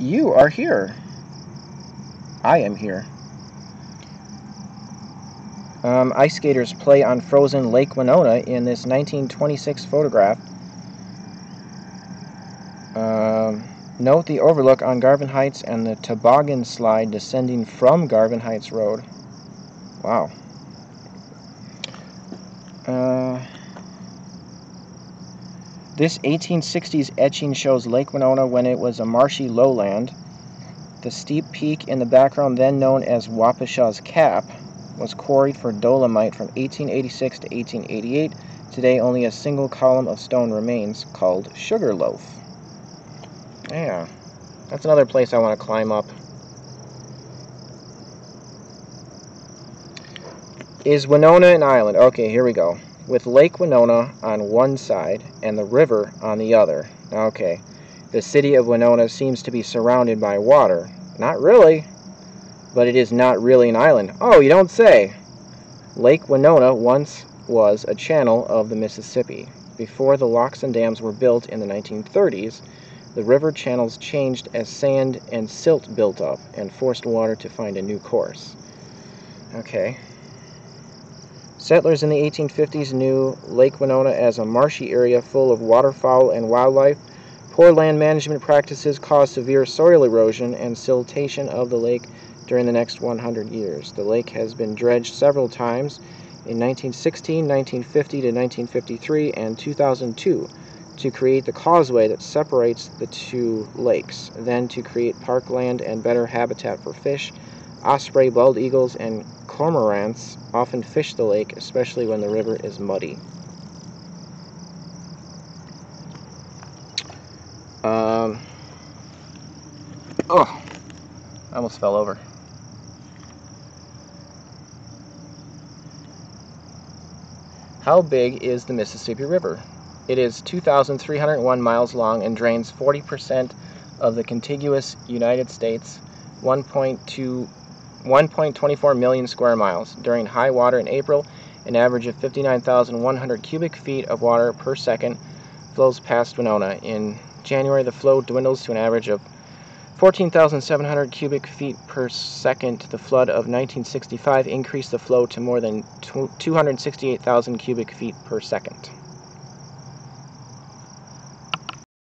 you are here. I am here. Um, ice skaters play on frozen Lake Winona in this 1926 photograph. Um, note the overlook on Garvin Heights and the toboggan slide descending from Garvin Heights Road. Wow. Uh, this 1860s etching shows Lake Winona when it was a marshy lowland. The steep peak in the background, then known as Wapashaw's Cap, was quarried for dolomite from 1886 to 1888. Today, only a single column of stone remains, called Sugarloaf. Yeah, that's another place I want to climb up. Is Winona an island? Okay, here we go. With Lake Winona on one side and the river on the other. Okay, the city of Winona seems to be surrounded by water. Not really but it is not really an island. Oh, you don't say! Lake Winona once was a channel of the Mississippi. Before the locks and dams were built in the 1930s, the river channels changed as sand and silt built up and forced water to find a new course. Okay. Settlers in the 1850s knew Lake Winona as a marshy area full of waterfowl and wildlife. Poor land management practices caused severe soil erosion and siltation of the lake during the next 100 years. The lake has been dredged several times in 1916, 1950 to 1953, and 2002 to create the causeway that separates the two lakes, then to create parkland and better habitat for fish. Osprey, bald eagles, and cormorants often fish the lake, especially when the river is muddy. Um, oh, I almost fell over. How big is the Mississippi River? It is 2,301 miles long and drains 40% of the contiguous United States, 1.24 million square miles. During high water in April, an average of 59,100 cubic feet of water per second flows past Winona. In January, the flow dwindles to an average of 14,700 cubic feet per second, the flood of 1965 increased the flow to more than 268,000 cubic feet per second.